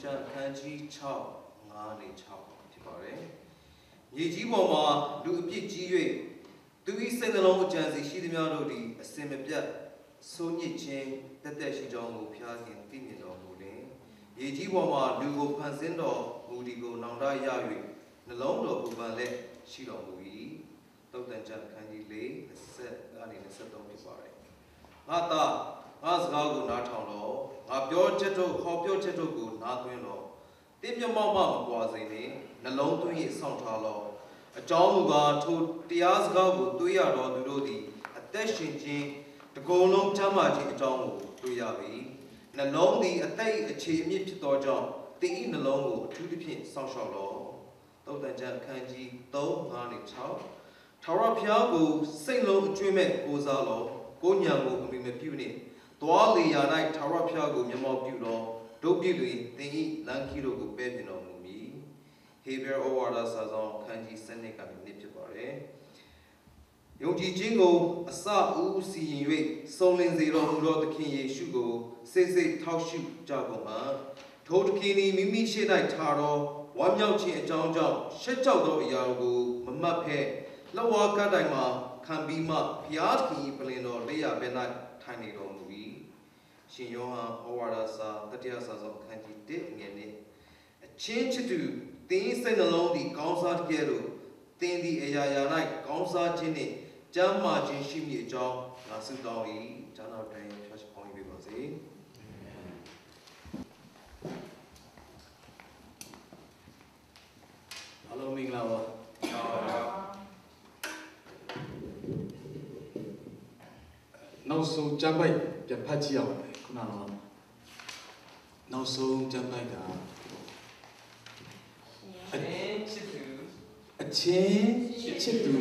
ကျမ်းအခန်းကြီး6 9နေ6ဖြစ်ပါတယ်။မြေကြီးပေါ်မှာလူအပြစ်ကြီး၍သူ၏စိတ်နှလုံးအကြံစီရှိသမျှတို့သည်အစင်မပြတ်ဆိုးညစ်ခြင်းတက်တက်ရှိကြောင်းကိုဖျားခင်သိမြင်တော်မူလင်မြေကြီးပေါ်မှာလူကိုဖန်ဆင်းတော်မူဒီကိုနောင်တရ၍နှလုံးတော်ပူပန်လက်ရှိတော်မူ၏တုတ်တန်ကျမ်းအခန်းကြီး4 20ကနေ23ဖြစ်ပါတယ်။ငါသား ငါစကားကိုနားထောင်တော့ငါပြောချက်တို့ဟောပြောချက်တို့ကိုနားသွင်းတော့တင်းမြမောက်မှမကွာစေနှင့်နှလုံးသွင်း၍ဆောင်းထားလောအကြောင်းမူကားထိုတရားစကားကိုတွေးရတော်သူတို့သည်အသက်ရှင်ခြင်းတကုံလုံးချမ်းသာခြင်းအကြောင်းကိုတွေးရပြီနှလုံးသည်အသက်အခြေအမြင့်ဖြစ်သောကြောင့်တင်းဤနှလုံးကိုအထူးသဖြင့်စောင့်ရှောက်လောသုတ်တန်ကျမ်းအခန်းကြီး3 5နဲ့6ထာဝရဘုရားကိုစိတ်လုံးအကျွေးမဲ့ကိုးစားလောကိုညံကိုအမိမပြုနှင့် သွားလေရာ၌ထာဝရဘုရားကိုမျက်မှောက်ပြုလောတို့ပြည်တွင်သင်၏လမ်းခီးတို့ကိုပဲ့ပြင်တော်မူမည်ဟေဘရဲဩဝါဒစာဆောင်အခန်းကြီး7ကနေနှစ်ဖြစ်ပါတယ်ယုံကြည်ခြင်းကိုအစဦးစီရင်၍စုံလင်စေတော်မူသောသခင်ယေရှုကိုစိတ်စိတ်ထောက်ရှုကြကုန်မှာထိုသခင်သည်မိမိရှိ၌ထားသောဝမ်းမြောက်ခြင်းအကြောင်းကြောင့်ရှက်ကြောက်သောအရာကိုမမှတ်ဖဲလက်ဝါးကတိုင်မှာခံပြီးမှဘုရားသခင်၏ပလင်တော်လက်ရဘဲ၌ ထိုင်နေတော်မူ၏ရှင်ယောဟန်ဩဝါဒစာတတိယစာဆောင်အခန်းကြီး1ငယ်နဲ့အချင်းချစ်သူသင်၏စိတ်နှလုံးသည်ကောင်းစားတကယ်လို့သင်သည်အရာရာ၌ကောင်းစားခြင်းနှင့်ကျမ်းမာခြင်းရှိမည်အကြောင်းငါဆုတောင်း၏ကျမ်းတော်တိုင်းဖြတ်ချောင်းပေးပါစေအလုံးမင်္ဂလာပါ နောက်ဆုံးကျမ်းပိုက်ပြန်ဖတ်ကြည့်ရအောင်ခုနကတော့နောက်ဆုံးကျမ်းပိုက်ကအင်းချစ်သူအချင်းချစ်သူ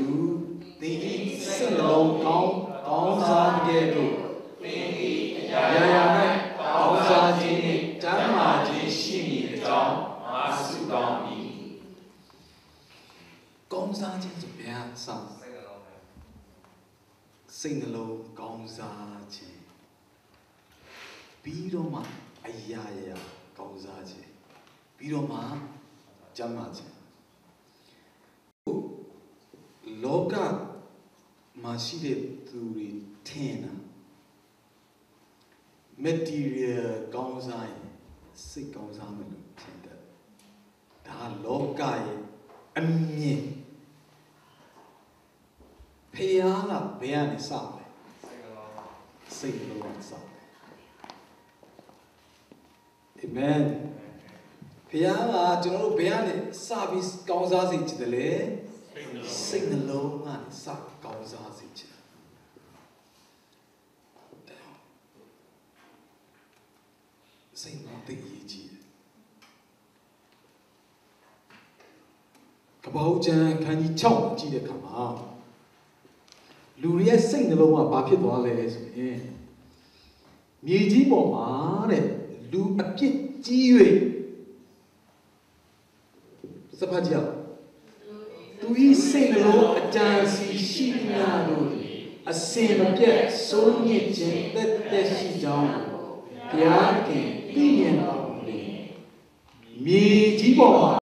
သင်ဤစိတ်လုံးကောင်းကောင်းစားတဲ့တို့သင်သည်အရာရာရာရာ၌ကောင်းစားခြင်းနှင့်ကျမ်းမာခြင်းရှိမည်အကြောင်းငါဆုတောင်း၏ကောင်းစားခြင်းဆိုဗျာစစိတ်လုံးနဲ့ စိတ်နှလုံးကောင်းစားခြင်းပြီးတော့မှအရာရာကောင်းစားခြင်းပြီးတော့မှကျမ်းမာခြင်းလောကမှာရှိတဲ့သူတွေထင်တာ material ကောင်းစားရင်စိတ်ကောင်းစားမယ်လို့ထင်တယ်ဒါလောကရဲ့အမြင် ဖះကဘယ်ကနေစလဲစိတ်လုံးစိတ်လုံးကစတယ်အာမင်ဖះကကျွန်တော်တို့ဘယ်ကနေစပြီးကောင်းစားစေချင်တယ်လဲစိတ်နှလုံးကနေစကောင်းစားစေချင်တယ်စိတ်နှလုံးသိအရေးကြီးတယ်ကပ္ပဦးကျမ်းခန်းကြီး6ကြည့်တဲ့အခါမှာ လူတွေရဲ့စိတ်နှလုံးကဘာဖြစ်သွားလဲဆိုရင်မြေကြီးပေါ်မှာတဲ့လူအပြစ်ကြီး၍စပါးကြောက်သူဤစိတ်နှလုံးအကြံစီရှိညာတို့အစင်မပြတ်စိုးညစ်ခြင်းတက်တက်ရှိကြောင်းကိုဘုရားခင်သိမြင်တော်မူလေမြေကြီးပေါ်မှာ